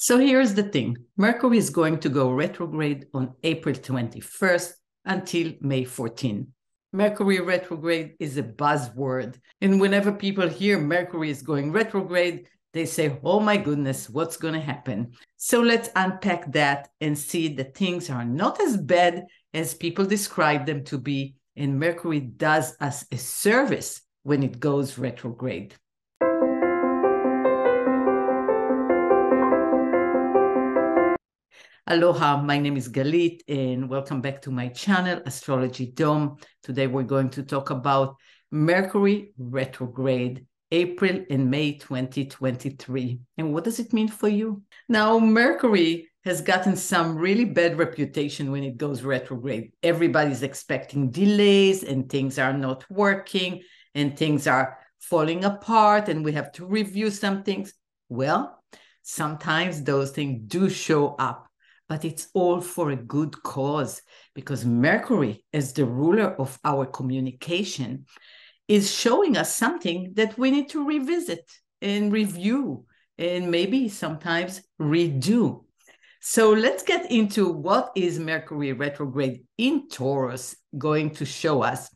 So here's the thing Mercury is going to go retrograde on April 21st until May 14. Mercury retrograde is a buzzword. And whenever people hear Mercury is going retrograde, they say, Oh my goodness, what's going to happen? So let's unpack that and see that things are not as bad as people describe them to be. And Mercury does us a service when it goes retrograde. Aloha, my name is Galit, and welcome back to my channel, Astrology Dome. Today we're going to talk about Mercury retrograde, April and May 2023. And what does it mean for you? Now, Mercury has gotten some really bad reputation when it goes retrograde. Everybody's expecting delays, and things are not working, and things are falling apart, and we have to review some things. Well, sometimes those things do show up but it's all for a good cause because Mercury, as the ruler of our communication, is showing us something that we need to revisit and review and maybe sometimes redo. So let's get into what is Mercury retrograde in Taurus going to show us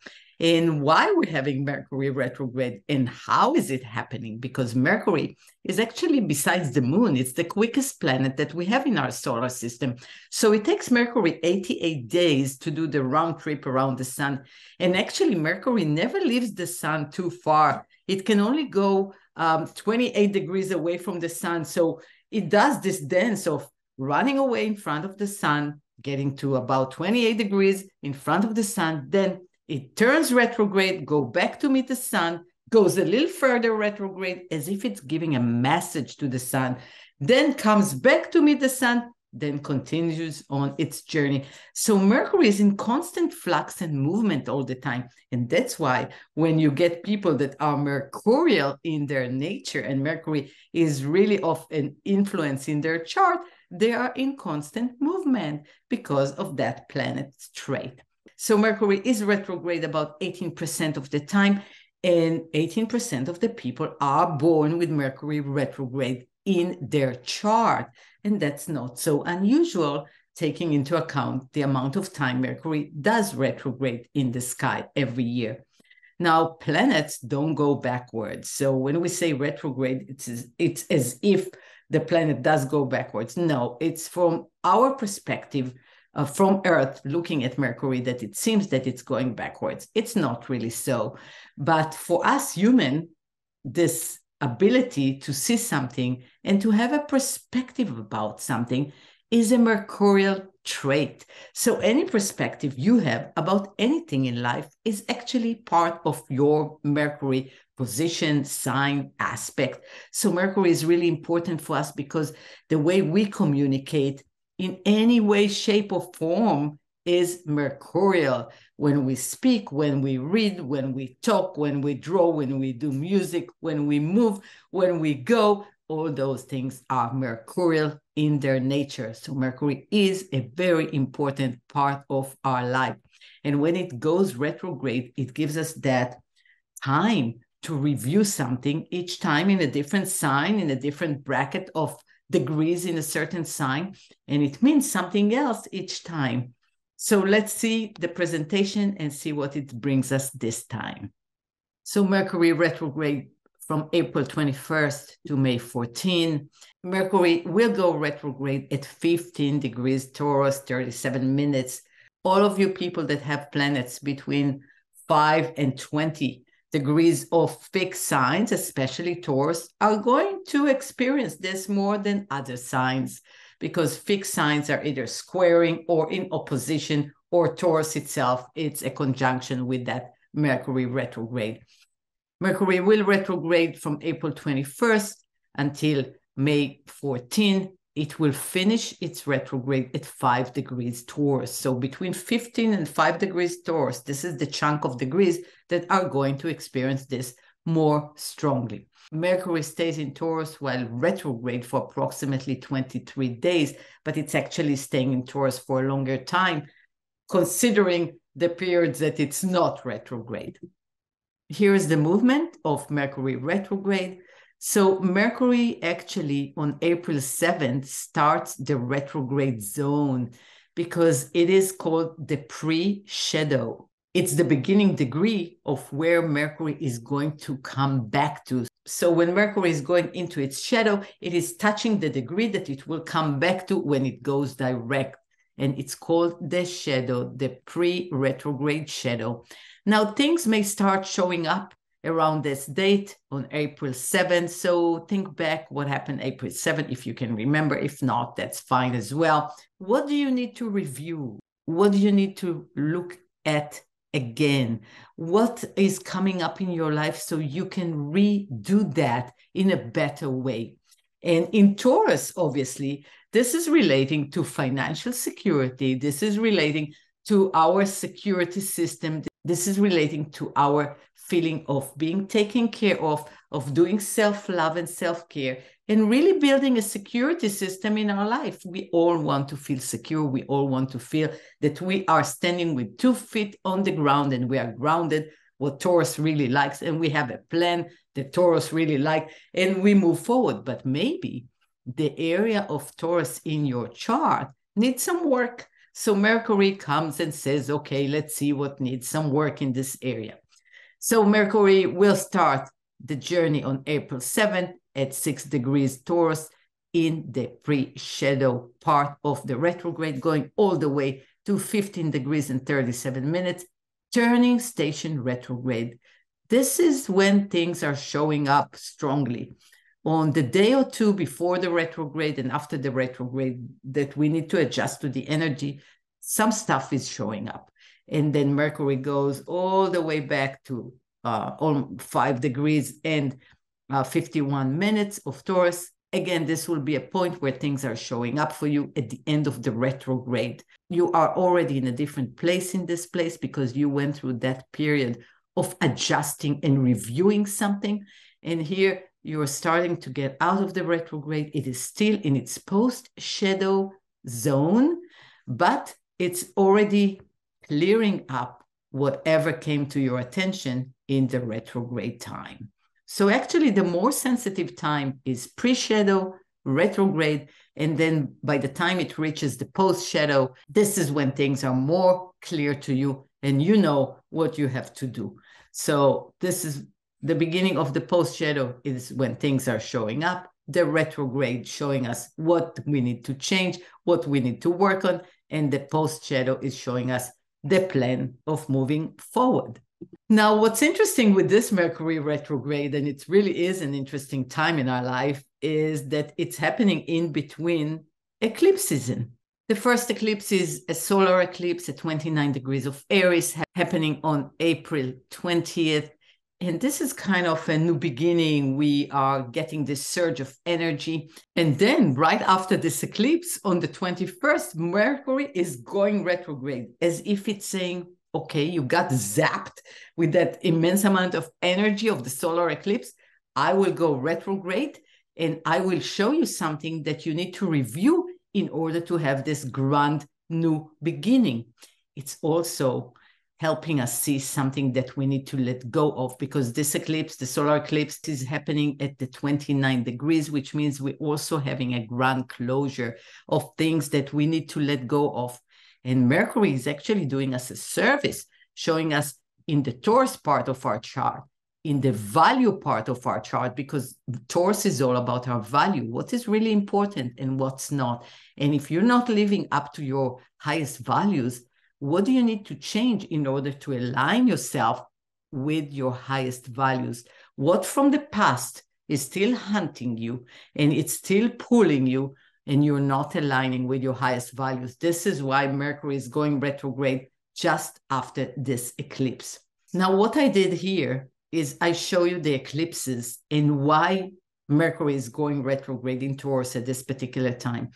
and why we're having Mercury retrograde and how is it happening? Because Mercury is actually, besides the moon, it's the quickest planet that we have in our solar system. So it takes Mercury 88 days to do the round trip around the sun. And actually, Mercury never leaves the sun too far. It can only go um, 28 degrees away from the sun. So it does this dance of running away in front of the sun, getting to about 28 degrees in front of the sun, then it turns retrograde, go back to meet the sun, goes a little further retrograde as if it's giving a message to the sun, then comes back to meet the sun, then continues on its journey. So Mercury is in constant flux and movement all the time. And that's why when you get people that are mercurial in their nature and Mercury is really of an influence in their chart, they are in constant movement because of that planet's trait. So Mercury is retrograde about 18% of the time, and 18% of the people are born with Mercury retrograde in their chart. And that's not so unusual, taking into account the amount of time Mercury does retrograde in the sky every year. Now, planets don't go backwards. So when we say retrograde, it's, it's as if the planet does go backwards. No, it's from our perspective uh, from Earth looking at Mercury that it seems that it's going backwards. It's not really so. But for us human, this ability to see something and to have a perspective about something is a mercurial trait. So any perspective you have about anything in life is actually part of your Mercury position, sign, aspect. So Mercury is really important for us because the way we communicate in any way, shape, or form is mercurial. When we speak, when we read, when we talk, when we draw, when we do music, when we move, when we go, all those things are mercurial in their nature. So, Mercury is a very important part of our life. And when it goes retrograde, it gives us that time to review something each time in a different sign, in a different bracket of degrees in a certain sign, and it means something else each time. So let's see the presentation and see what it brings us this time. So Mercury retrograde from April 21st to May 14. Mercury will go retrograde at 15 degrees Taurus, 37 minutes. All of you people that have planets between 5 and 20 degrees of fixed signs, especially Taurus, are going to experience this more than other signs because fixed signs are either squaring or in opposition, or Taurus itself, it's a conjunction with that Mercury retrograde. Mercury will retrograde from April 21st until May 14 it will finish its retrograde at 5 degrees Taurus. So between 15 and 5 degrees Taurus, this is the chunk of degrees that are going to experience this more strongly. Mercury stays in Taurus while retrograde for approximately 23 days, but it's actually staying in Taurus for a longer time, considering the periods that it's not retrograde. Here is the movement of Mercury retrograde. So Mercury actually on April 7th starts the retrograde zone because it is called the pre shadow. It's the beginning degree of where Mercury is going to come back to. So when Mercury is going into its shadow, it is touching the degree that it will come back to when it goes direct. And it's called the shadow, the pre retrograde shadow. Now, things may start showing up around this date on April 7th. So think back what happened April 7th, if you can remember. If not, that's fine as well. What do you need to review? What do you need to look at again? What is coming up in your life so you can redo that in a better way? And in Taurus, obviously, this is relating to financial security. This is relating to our security system. This is relating to our feeling of being taken care of, of doing self love and self care, and really building a security system in our life. We all want to feel secure. We all want to feel that we are standing with two feet on the ground and we are grounded, what Taurus really likes, and we have a plan that Taurus really like, and we move forward. But maybe the area of Taurus in your chart needs some work. So Mercury comes and says, okay, let's see what needs some work in this area. So Mercury will start the journey on April 7th at 6 degrees Taurus in the pre-shadow part of the retrograde, going all the way to 15 degrees and 37 minutes, turning station retrograde. This is when things are showing up strongly. On the day or two before the retrograde and after the retrograde, that we need to adjust to the energy, some stuff is showing up and then Mercury goes all the way back to uh, five degrees and uh, 51 minutes of Taurus. Again, this will be a point where things are showing up for you at the end of the retrograde. You are already in a different place in this place because you went through that period of adjusting and reviewing something. And here you are starting to get out of the retrograde. It is still in its post shadow zone, but it's already clearing up whatever came to your attention in the retrograde time. So actually, the more sensitive time is pre-shadow, retrograde, and then by the time it reaches the post-shadow, this is when things are more clear to you and you know what you have to do. So this is the beginning of the post-shadow is when things are showing up. The retrograde showing us what we need to change, what we need to work on, and the post-shadow is showing us the plan of moving forward. Now, what's interesting with this Mercury retrograde, and it really is an interesting time in our life, is that it's happening in between eclipse season. The first eclipse is a solar eclipse at 29 degrees of Aries happening on April 20th and this is kind of a new beginning. We are getting this surge of energy. And then, right after this eclipse on the 21st, Mercury is going retrograde, as if it's saying, okay, you got zapped with that immense amount of energy of the solar eclipse. I will go retrograde and I will show you something that you need to review in order to have this grand new beginning. It's also helping us see something that we need to let go of because this eclipse, the solar eclipse, is happening at the 29 degrees, which means we're also having a grand closure of things that we need to let go of. And Mercury is actually doing us a service, showing us in the Taurus part of our chart, in the value part of our chart, because Taurus is all about our value, what is really important and what's not. And if you're not living up to your highest values, what do you need to change in order to align yourself with your highest values? What from the past is still hunting you and it's still pulling you and you're not aligning with your highest values? This is why Mercury is going retrograde just after this eclipse. Now, what I did here is I show you the eclipses and why Mercury is going retrograde in Taurus at this particular time.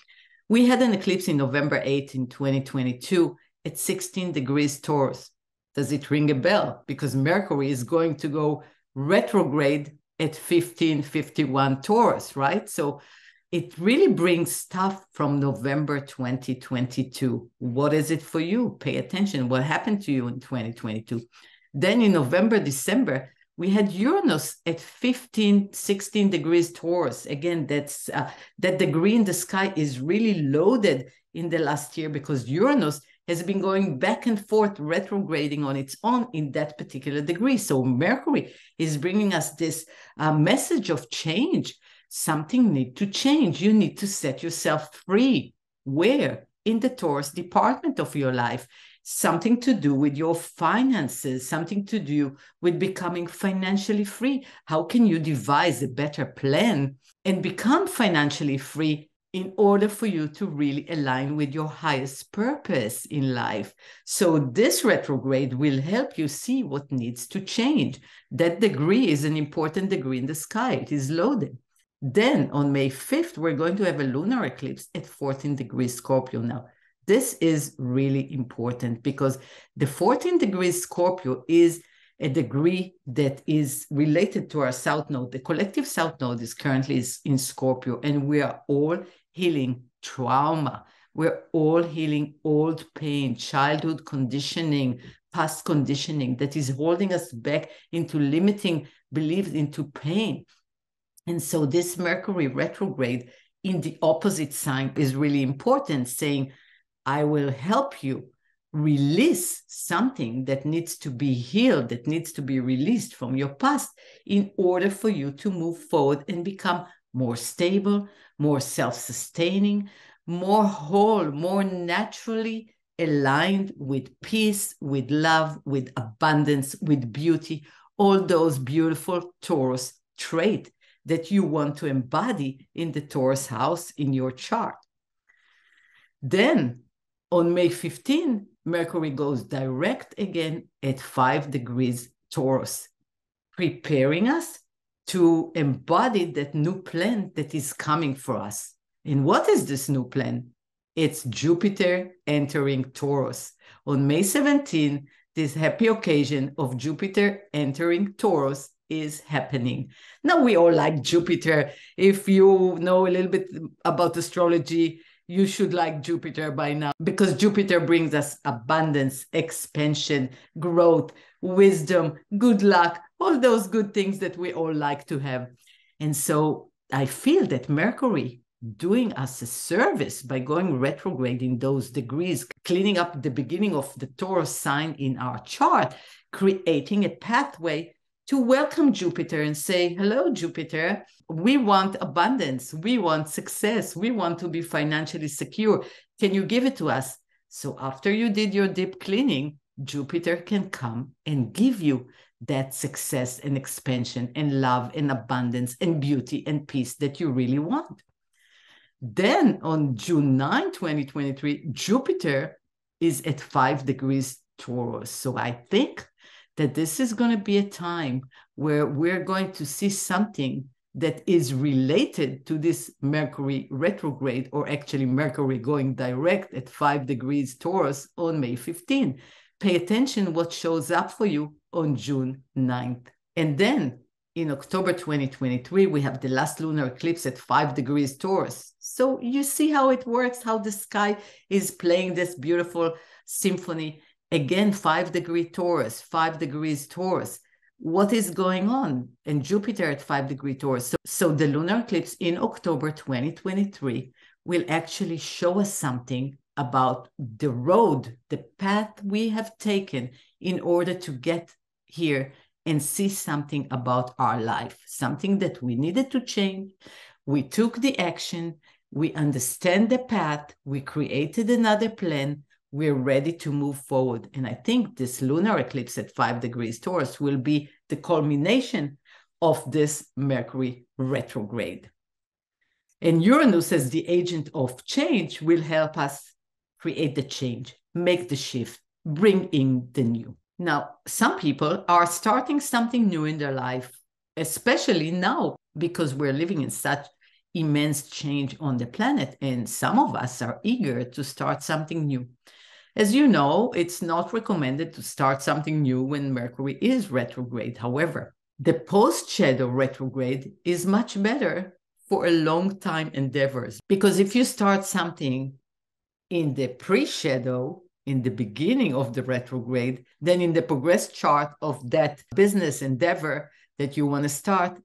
We had an eclipse in November 8 in 2022 at 16 degrees Taurus. Does it ring a bell? Because Mercury is going to go retrograde at 1551 Taurus, right? So it really brings stuff from November 2022. What is it for you? Pay attention. What happened to you in 2022? Then in November, December, we had Uranus at 15, 16 degrees Taurus. Again, that's uh, that degree in the sky is really loaded in the last year because Uranus has been going back and forth retrograding on its own in that particular degree. So Mercury is bringing us this uh, message of change. Something need to change. You need to set yourself free. Where? In the Taurus department of your life something to do with your finances, something to do with becoming financially free. How can you devise a better plan and become financially free in order for you to really align with your highest purpose in life? So, this retrograde will help you see what needs to change. That degree is an important degree in the sky, it is loaded. Then on May 5th, we're going to have a lunar eclipse at 14 degrees Scorpio now. This is really important because the 14 degrees Scorpio is a degree that is related to our south node. The collective south node is currently in Scorpio, and we are all healing trauma. We're all healing old pain, childhood conditioning, past conditioning that is holding us back into limiting beliefs, into pain. And so, this Mercury retrograde in the opposite sign is really important, saying, I will help you release something that needs to be healed, that needs to be released from your past in order for you to move forward and become more stable, more self sustaining, more whole, more naturally aligned with peace, with love, with abundance, with beauty, all those beautiful Taurus traits that you want to embody in the Taurus house in your chart. Then on May 15, Mercury goes direct again at five degrees Taurus, preparing us to embody that new plan that is coming for us. And what is this new plan? It's Jupiter entering Taurus. On May 17, this happy occasion of Jupiter entering Taurus is happening. Now, we all like Jupiter. If you know a little bit about astrology, you should like Jupiter by now because Jupiter brings us abundance, expansion, growth, wisdom, good luck, all those good things that we all like to have. And so I feel that Mercury doing us a service by going retrograde in those degrees, cleaning up the beginning of the Taurus sign in our chart, creating a pathway to welcome Jupiter and say, Hello, Jupiter. We want abundance. We want success. We want to be financially secure. Can you give it to us? So, after you did your deep cleaning, Jupiter can come and give you that success and expansion and love and abundance and beauty and peace that you really want. Then on June 9, 2023, Jupiter is at five degrees Taurus. So I think that this is going to be a time where we're going to see something that is related to this Mercury retrograde, or actually Mercury going direct at five degrees Taurus on May 15. Pay attention what shows up for you on June 9th. And then in October 2023, we have the last lunar eclipse at five degrees Taurus. So you see how it works, how the sky is playing this beautiful symphony Again, five degree Taurus, five degrees Taurus. What is going on? And Jupiter at five degree Taurus. So, so the lunar eclipse in October 2023 will actually show us something about the road, the path we have taken in order to get here and see something about our life, something that we needed to change. We took the action, we understand the path, we created another plan, we're ready to move forward. And I think this lunar eclipse at five degrees Taurus will be the culmination of this Mercury retrograde. And Uranus, as the agent of change, will help us create the change, make the shift, bring in the new. Now, some people are starting something new in their life, especially now because we're living in such immense change on the planet. And some of us are eager to start something new. As you know, it's not recommended to start something new when Mercury is retrograde. However, the post shadow retrograde is much better for a long time endeavors because if you start something in the pre shadow, in the beginning of the retrograde, then in the progress chart of that business endeavor that you want to start,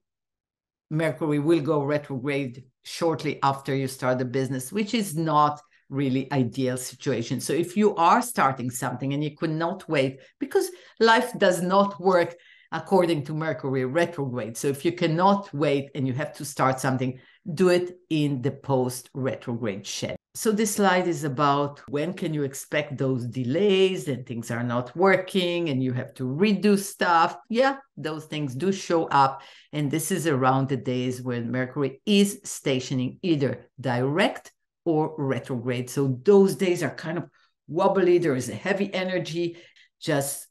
Mercury will go retrograde shortly after you start the business, which is not really ideal situation. So if you are starting something and you could not wait because life does not work according to Mercury retrograde. So if you cannot wait and you have to start something, do it in the post retrograde shed. So this slide is about when can you expect those delays and things are not working and you have to redo stuff. Yeah, those things do show up. And this is around the days when Mercury is stationing either direct or retrograde. So those days are kind of wobbly. There is a heavy energy. Just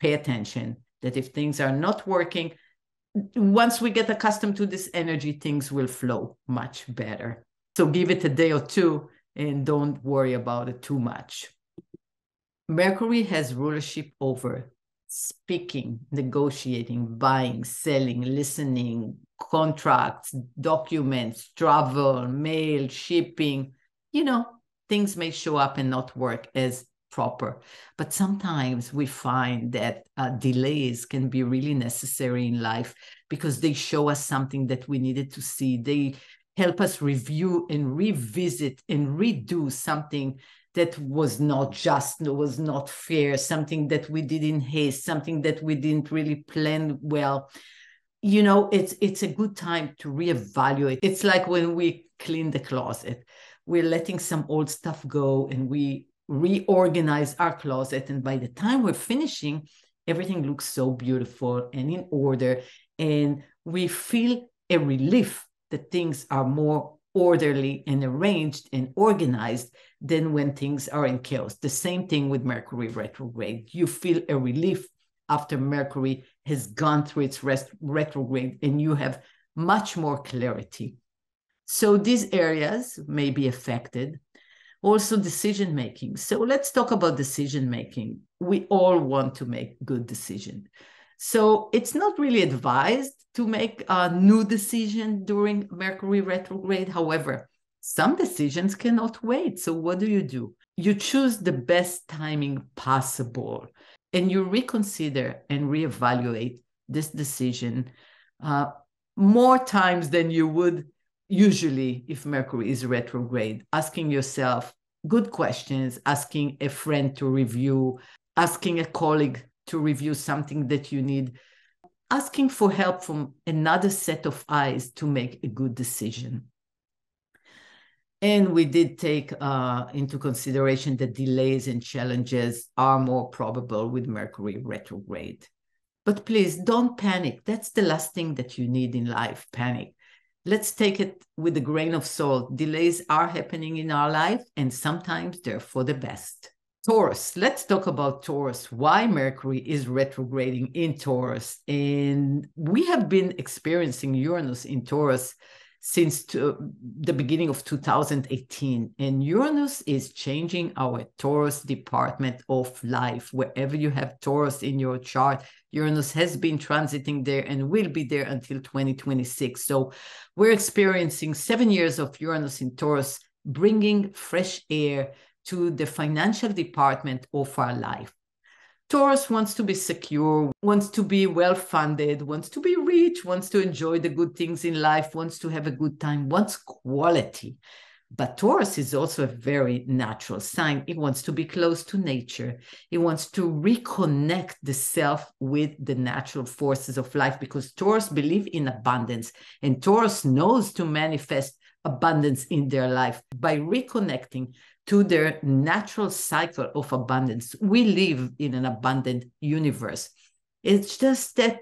pay attention that if things are not working, once we get accustomed to this energy, things will flow much better. So give it a day or two and don't worry about it too much. Mercury has rulership over speaking, negotiating, buying, selling, listening, contracts, documents, travel, mail, shipping. You know, things may show up and not work as proper. But sometimes we find that uh, delays can be really necessary in life because they show us something that we needed to see. They help us review and revisit and redo something that was not just, was not fair, something that we did in haste, something that we didn't really plan well. You know, it's it's a good time to reevaluate. It's like when we clean the closet, we're letting some old stuff go and we reorganize our closet. And by the time we're finishing, everything looks so beautiful and in order. And we feel a relief that things are more orderly and arranged and organized than when things are in chaos. The same thing with Mercury retrograde. You feel a relief after Mercury has gone through its rest, retrograde and you have much more clarity. So these areas may be affected. Also, decision making. So let's talk about decision making. We all want to make good decisions. So it's not really advised to make a new decision during Mercury retrograde. However, some decisions cannot wait. So what do you do? You choose the best timing possible and you reconsider and reevaluate this decision uh, more times than you would usually if Mercury is retrograde, asking yourself good questions, asking a friend to review, asking a colleague to review something that you need asking for help from another set of eyes to make a good decision. And we did take uh, into consideration that delays and challenges are more probable with Mercury retrograde. But please don't panic. That's the last thing that you need in life panic. Let's take it with a grain of salt. Delays are happening in our life, and sometimes they're for the best. Taurus. Let's talk about Taurus. Why Mercury is retrograding in Taurus. And we have been experiencing Uranus in Taurus since to, uh, the beginning of 2018. And Uranus is changing our Taurus department of life. Wherever you have Taurus in your chart, Uranus has been transiting there and will be there until 2026. So we're experiencing seven years of Uranus in Taurus, bringing fresh air to the financial department of our life. Taurus wants to be secure, wants to be well funded, wants to be rich, wants to enjoy the good things in life, wants to have a good time, wants quality. But Taurus is also a very natural sign. It wants to be close to nature. It wants to reconnect the self with the natural forces of life because Taurus believe in abundance and Taurus knows to manifest abundance in their life by reconnecting to their natural cycle of abundance. We live in an abundant universe. It's just that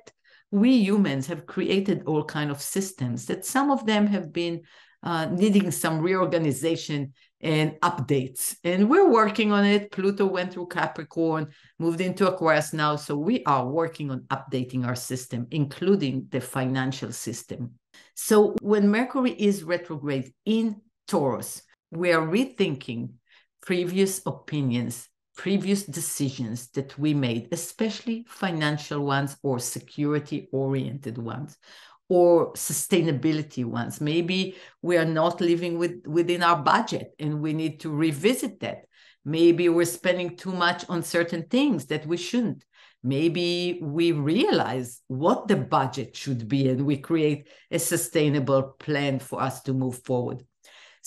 we humans have created all kind of systems that some of them have been uh, needing some reorganization and updates. And we're working on it. Pluto went through Capricorn, moved into Aquarius now. So we are working on updating our system, including the financial system. So when Mercury is retrograde in Taurus, we are rethinking previous opinions, previous decisions that we made, especially financial ones or security oriented ones or sustainability ones. Maybe we are not living with, within our budget and we need to revisit that. Maybe we're spending too much on certain things that we shouldn't. Maybe we realize what the budget should be and we create a sustainable plan for us to move forward.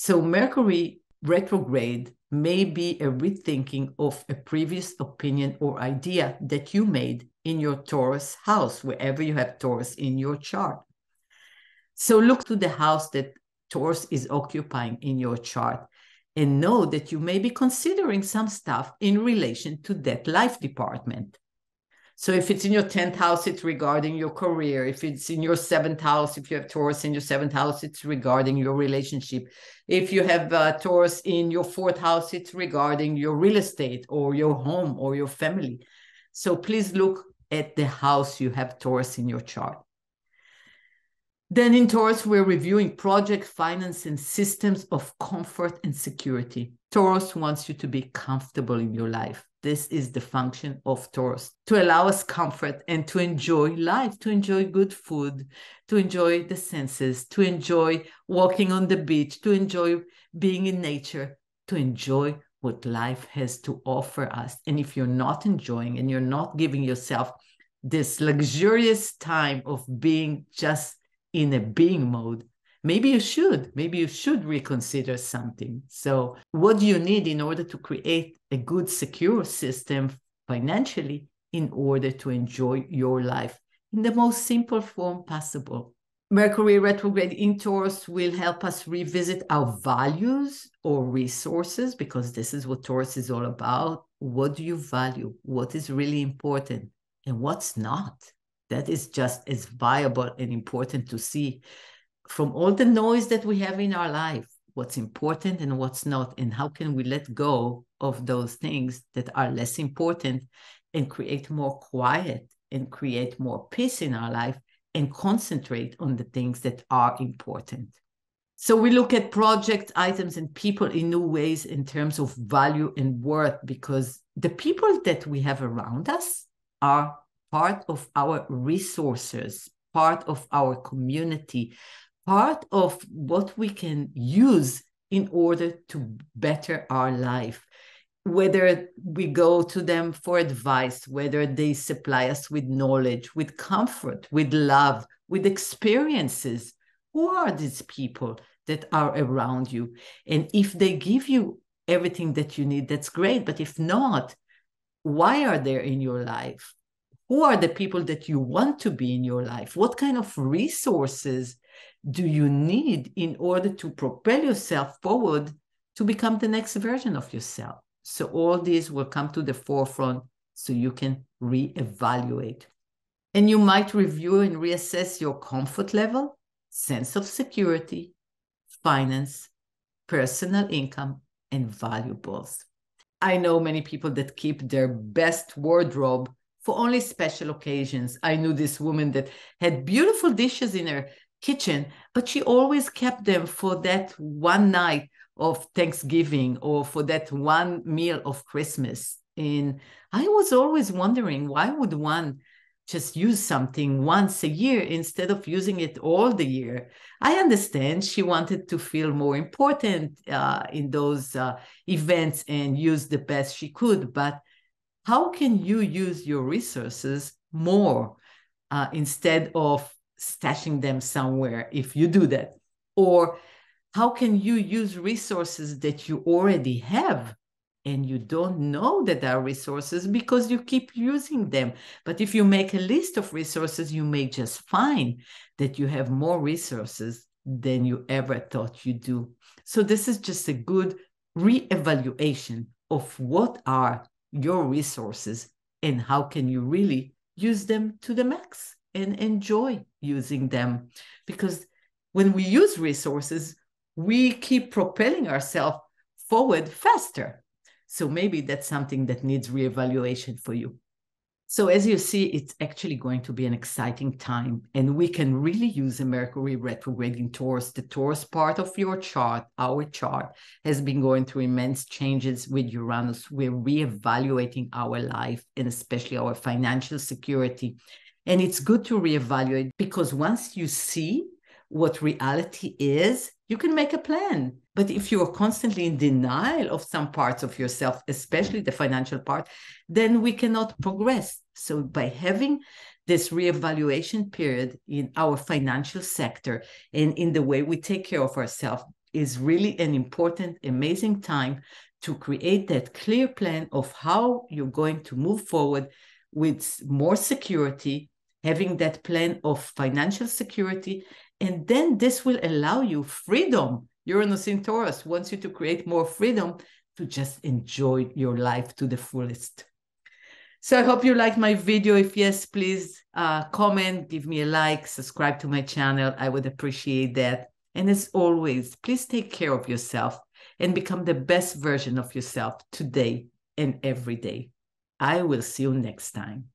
So, Mercury retrograde may be a rethinking of a previous opinion or idea that you made in your Taurus house, wherever you have Taurus in your chart. So look to the house that Taurus is occupying in your chart and know that you may be considering some stuff in relation to that life department. So if it's in your 10th house, it's regarding your career. If it's in your seventh house, if you have Taurus in your seventh house, it's regarding your relationship. If you have uh, Taurus in your fourth house, it's regarding your real estate or your home or your family. So please look at the house you have Taurus in your chart. Then in Taurus, we're reviewing project finance and systems of comfort and security. Taurus wants you to be comfortable in your life. This is the function of Taurus to allow us comfort and to enjoy life, to enjoy good food, to enjoy the senses, to enjoy walking on the beach, to enjoy being in nature, to enjoy what life has to offer us. And if you're not enjoying and you're not giving yourself this luxurious time of being just in a being mode, maybe you should maybe you should reconsider something. So what do you need in order to create a good secure system financially in order to enjoy your life in the most simple form possible? Mercury retrograde in taurus will help us revisit our values or resources because this is what taurus is all about. What do you value? What is really important and what's not that is just as viable and important to see from all the noise that we have in our life, what's important and what's not, and how can we let go of those things that are less important and create more quiet and create more peace in our life and concentrate on the things that are important. So we look at project items and people in new ways in terms of value and worth because the people that we have around us are part of our resources, part of our community, part of what we can use in order to better our life whether we go to them for advice, whether they supply us with knowledge, with comfort, with love, with experiences. Who are these people that are around you? And if they give you everything that you need, that's great. But if not, why are they in your life? Who are the people that you want to be in your life? What kind of resources do you need in order to propel yourself forward to become the next version of yourself? So all these will come to the forefront so you can reevaluate. And you might review and reassess your comfort level, sense of security, finance, personal income, and valuables. I know many people that keep their best wardrobe for only special occasions. I knew this woman that had beautiful dishes in her kitchen, but she always kept them for that one night of Thanksgiving or for that one meal of Christmas. And I was always wondering why would one just use something once a year instead of using it all the year. I understand she wanted to feel more important uh, in those uh, events and use the best she could, but how can you use your resources more uh, instead of stashing them somewhere if you do that? Or how can you use resources that you already have and you don't know that are resources because you keep using them? But if you make a list of resources, you may just find that you have more resources than you ever thought you do. So, this is just a good re-evaluation of what are your resources and how can you really use them to the max and enjoy using them. Because when we use resources, we keep propelling ourselves forward faster. So maybe that's something that needs reevaluation for you. So as you see, it's actually going to be an exciting time, and we can really use a Mercury retrograding Taurus. The Taurus part of your chart, our chart, has been going through immense changes with Uranus. We're reevaluating our life and especially our financial security and it's good to reevaluate because once you see what reality is, you can make a plan. But if you are constantly in denial of some parts of yourself, especially the financial part, then we cannot progress. So, by having this reevaluation period in our financial sector and in the way we take care of ourselves is really an important, amazing time to create that clear plan of how you're going to move forward with more security, having that plan of financial security. And then this will allow you freedom. Uranus in Taurus wants you to create more freedom to just enjoy your life to the fullest. So I hope you liked my video. If yes, please uh, comment, give me a like, subscribe to my channel. I would appreciate that. And as always, please take care of yourself and become the best version of yourself today and every day. I will see you next time.